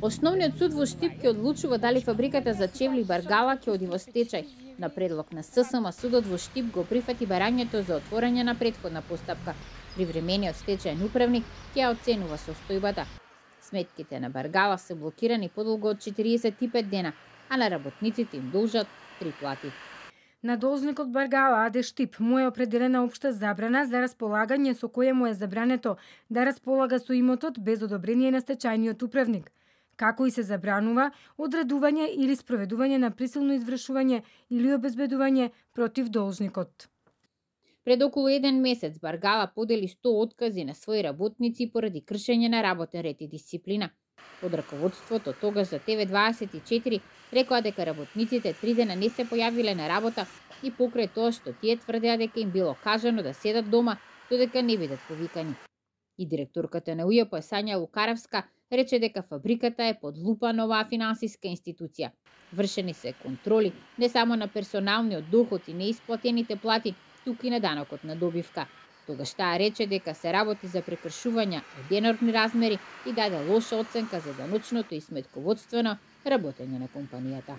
Основниот суд во Штип ќе одлучува дали фабриката за чевли Баргала ќе оди во стечај. На предлог на ССМ судот во Штип го прифати барањето за отворање на предходна постапка. Привремениот стечајен управник ќе ја оценува состојбата. Сметките на Баргала се блокирани подолго од 45 дена, а на работниците им должат три плати. На должникот Баргала Аде Штип му е определена општа забрана за располагање со која му е забрането да располага со имотот без одобрение на стечајниот управник како и се забранува одредување или спроведување на присилно извршување или обезбедување против должникот. Пред околу еден месец Баргала подели 100 откази на своји работници поради кршење на работен ред и дисциплина. Од раководството тогаш за ТВ24 рекоа дека работниците три дена не се појавиле на работа и покрај тоа што тие тврдеа дека им било кажано да седат дома додека не бидат повикани. И директорката на УЈП Сања Лукаревска рече дека фабриката е под лупа на оваа финансиска институција. Вршени се контроли не само на персоналниот доход и неисплатените плати, туку и на данокот на добивка. Тогаш таа рече дека се работи за прекршувања од енормни размери и даде лоша оценка за даночното и сметководствено работење на компанијата.